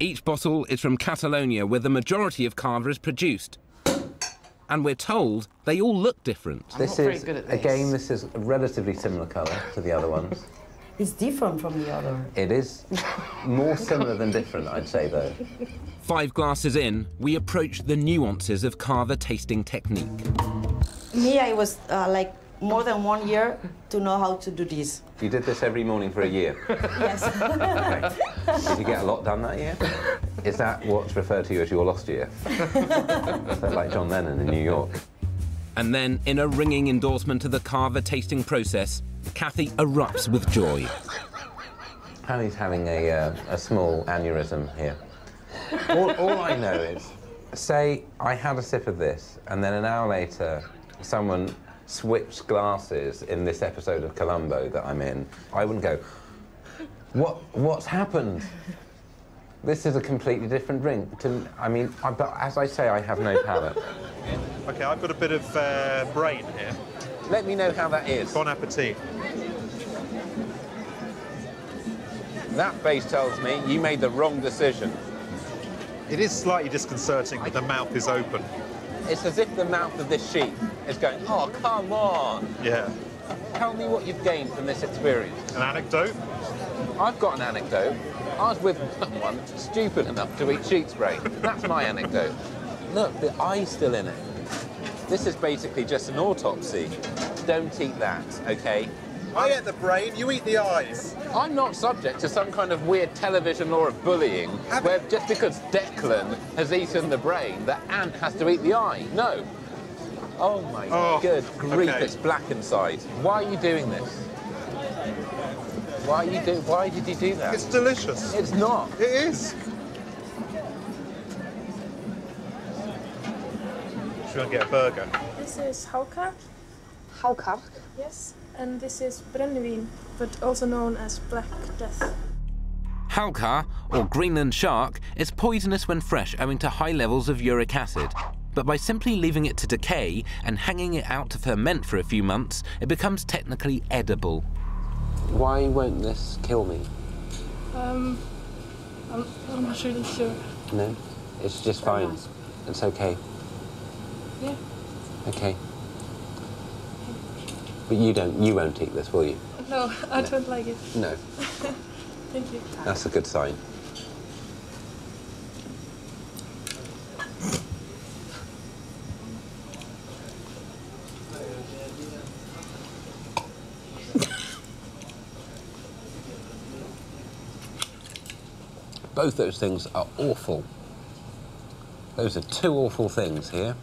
Each bottle is from Catalonia, where the majority of cava is produced. And we're told they all look different. I'm this not very is, good at this. again, this is a relatively similar colour to the other ones. It's different from the other. It is more similar than different, I'd say, though. Five glasses in, we approach the nuances of cava tasting technique. Me, I was uh, like more than one year to know how to do this. You did this every morning for a year. Yes. Okay. Did you get a lot done that year? Is that what's referred to you as your lost year? so like John Lennon in New York. And then, in a ringing endorsement of the cava tasting process, Kathy erupts with joy. Hallie's having a, uh, a small aneurysm here. All, all I know is, say I had a sip of this, and then an hour later, someone switched glasses in this episode of Columbo that I'm in, I wouldn't go, what, what's happened? This is a completely different drink. To, I mean, I, but as I say, I have no palate. Okay, I've got a bit of uh, brain here. Let me know how that is. Bon appetit. That face tells me you made the wrong decision. It is slightly disconcerting that the mouth is open. It's as if the mouth of this sheep is going, oh, come on. Yeah. Tell me what you've gained from this experience. An anecdote? I've got an anecdote. I was with someone stupid enough to eat sheep's brain. That's my anecdote. Look, the eye's still in it. This is basically just an autopsy. Don't eat that, okay? I ate the brain, you eat the eyes. I'm not subject to some kind of weird television law of bullying where just because Declan has eaten the brain, that Ant has to eat the eye. No. Oh my Oh, good grief, okay. it's black inside. Why are you doing this? Why are you do why did you do that? It's delicious. It's not. It is. Should we go and get a burger? This is Hauka, Haukar. yes, and this is Brennivin, but also known as Black Death. Hákarl, or Greenland shark, is poisonous when fresh owing to high levels of uric acid. But by simply leaving it to decay and hanging it out to ferment for a few months, it becomes technically edible. Why won't this kill me? Um, I'm, I'm not really sure. No, it's just fine. It's okay. Yeah. Okay. But you don't, you won't eat this, will you? No, I don't like it. No. Thank you. That's a good sign. Both those things are awful. Those are two awful things here.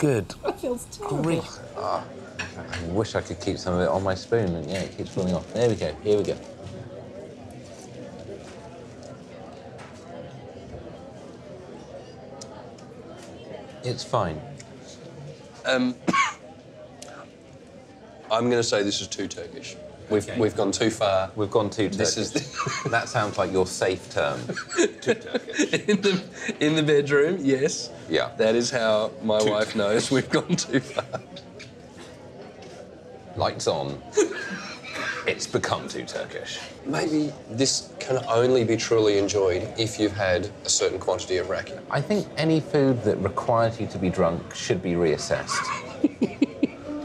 Good It feels terrible. grief. Ah, I wish I could keep some of it on my spoon, and yeah, it keeps falling off. There we go. Here we go. It's fine. Um, I'm going to say this is too Turkish. We've, we've gone too far. We've gone too Turkish. This is the- that sounds like your safe term. too Turkish. in the in the bedroom, yes. Yeah. That is how my wife knows we've gone too far. Lights on. It's become too Turkish. Maybe this can only be truly enjoyed if you've had a certain quantity of raki. I think any food that requires you to be drunk should be reassessed.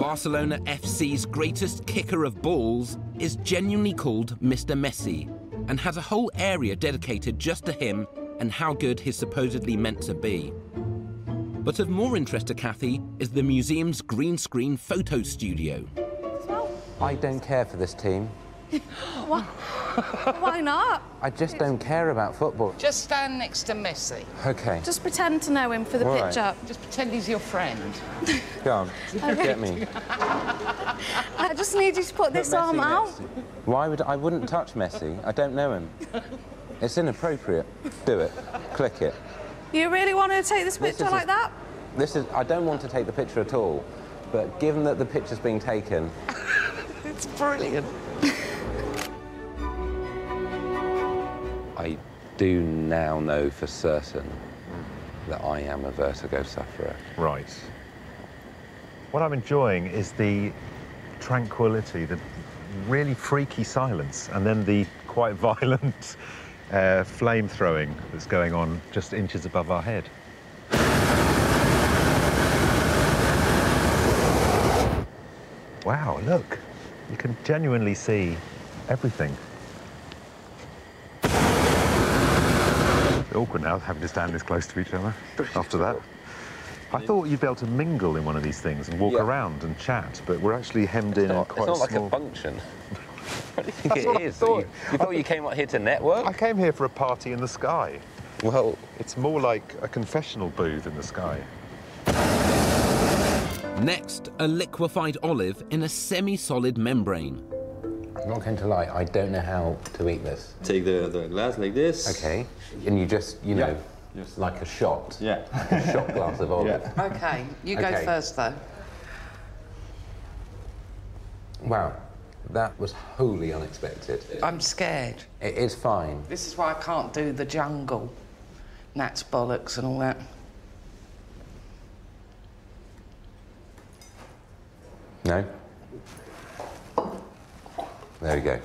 Barcelona FC's greatest kicker of balls is genuinely called Mr. Messi and has a whole area dedicated just to him and how good he's supposedly meant to be. But of more interest to Kathy is the museum's green screen photo studio. I don't care for this team. Why why not? I just don't care about football. Just stand next to Messi. Okay, Just pretend to know him for the All right. picture. Just pretend he's your friend. go on. Get me. I just need you to put this Put arm Messi out. next Why would I wouldn't touch Messi? I don't know him. It's inappropriate. Do it. Click it. You really want to take this This picture a- like that? This is. I don't want to take the picture at all, but given that the picture's being taken, It's brilliant. I do now know for certain that I am a vertigo sufferer. Right. What I'm enjoying is the tranquility, the really freaky silence, and then the quite violent uh, flame throwing that's going on just inches above our head. Wow, look, you can genuinely see everything. Awkward now having to stand this close to each other after that. I thought you'd be able to mingle in one of these things and walk Yeah. around and chat, but we're actually hemmed in It's not, quite it's not like small. a function. what do you think That's it what I is? thought. You, you thought you came up here to network? I came here for a party in the sky. Well, It's more like a confessional booth in the sky. Next, a liquefied olive in a semi-solid membrane. I'm not going to lie, I don't know how to eat this. Take the, the glass like this. Okay. And you just, you know, Yes. like a shot. Yeah. Like A shot glass of olive. Okay, you go first, though. Wow. That was wholly unexpected. I'm scared. It is fine. This is why I can't do the jungle. Nat's bollocks and all that. No? There we go.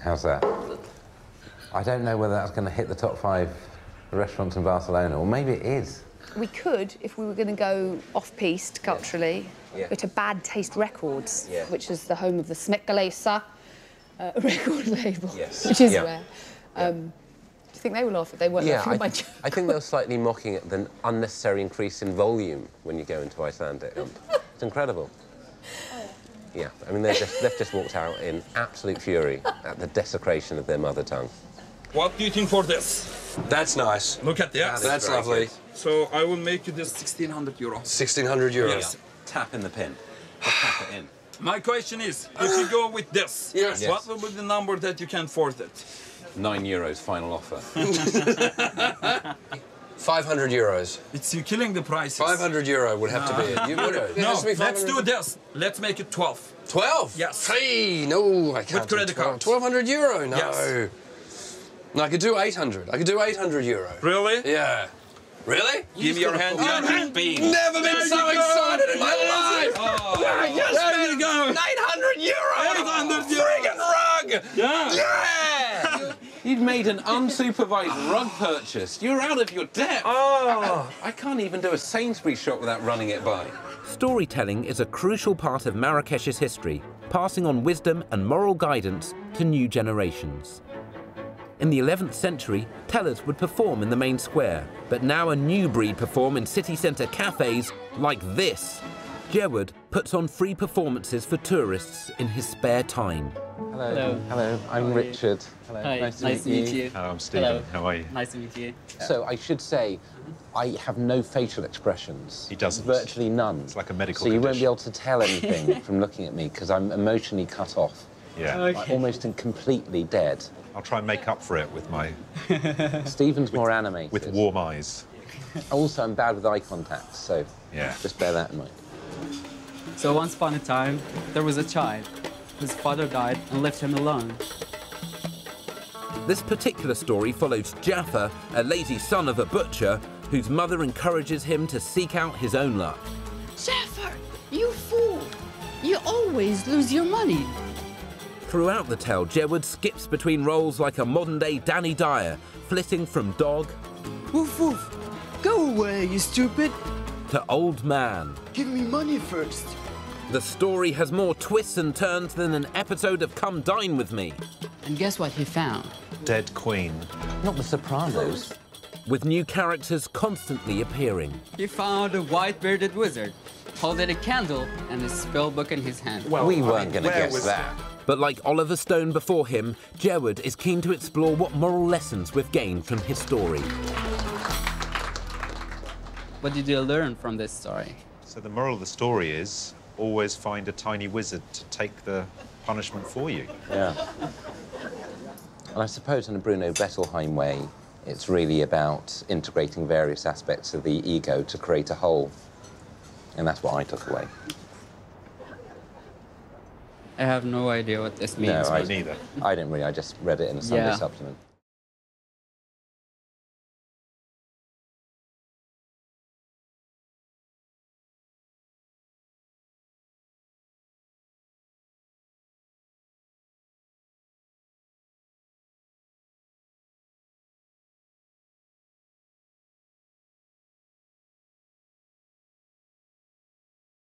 How's that? I don't know whether that's going to hit the top five restaurants in Barcelona, or maybe it is. We could, if we were going to go off-piste culturally, Yeah. go to Bad Taste Records, Yeah. which is the home of the Smekkleysa uh, record label, Yes. which is Yeah. rare. Um, do you think they will laugh they weren't Yeah, laughing I, joke? I think they were slightly mocking at the unnecessary increase in volume when you go into Icelandic. It's incredible. Yeah, I mean, they've just, they've just walked out in absolute fury at the desecration of their mother tongue. What do you think for this? That's nice. Look at that. this. That's lovely. good. So I will make you this 1600 euro. 1600 euros. Yes. Tap in the pin. Tap it in. My question is, if you go with this, Yes. what will be the number that you can afford it? Nine euros final offer. 500 euros. It's you killing the prices. 500 euro would have to be it. You would, it No, has to be let's do this. Let's make it 12. 12? Yes. Hey, no, I can't. do credit 12. card. 1200 euro? No. Yes. No, I could do 800. I could do 800 euro. Really? Yeah. Really? Give me your hand. Your man. hand bean. Never been There so go. excited in my life! Oh, yes, there you go. 800 euro! 800 euro. Friggin' rug! Yeah. Yeah! You'd made an unsupervised rug purchase. You're out of your depth. Oh. I can't even do a Sainsbury's shop without running it by. Storytelling is a crucial part of Marrakesh's history, passing on wisdom and moral guidance to new generations. In the 11th century, tellers would perform in the main square, but now a new breed perform in city centre cafes like this. Jerwood puts on free performances for tourists in his spare time. Hello. Hello. I'm Richard. Hello. Hi, Nice to nice meet, to you. meet you. Hello, I'm Stephen. Hello. How are you? Nice to meet you. So I should say, I have no facial expressions. He doesn't. Virtually none. It's like a medical So you won't be able to tell anything from looking at me because I'm emotionally cut off. Yeah. Like, almost and completely dead. I'll try and make up for it with my Stephen's more animated. with warm eyes. Also, I'm bad with eye contact, so Yeah. just bear that in mind. So once upon a time, there was a child. His father died and left him alone. This particular story follows Jaffa, a lazy son of a butcher, whose mother encourages him to seek out his own luck. Jaffer, you fool! You always lose your money. Throughout the tale, Jerwood skips between roles like a modern-day Danny Dyer, flitting from dog Woof woof! Go away, you stupid! to old man. Give me money first. The story has more twists and turns than an episode of Come Dine With Me. And guess what he found? Dead queen. Not the Sopranos. With new characters constantly appearing. He found a white-bearded wizard, holding a candle and a spell book in his hand. we weren't going to guess that. But like Oliver Stone before him, Jerwood is keen to explore what moral lessons we've gained from his story. What did you learn from this story? So the moral of the story is always find a tiny wizard to take the punishment for you. Yeah. And I suppose in a Bruno Bettelheim way, it's really about integrating various aspects of the ego to create a whole. And that's what I took away. I have no idea what this means. no, I, neither. I didn't really. I just read it in a Sunday Yeah. supplement.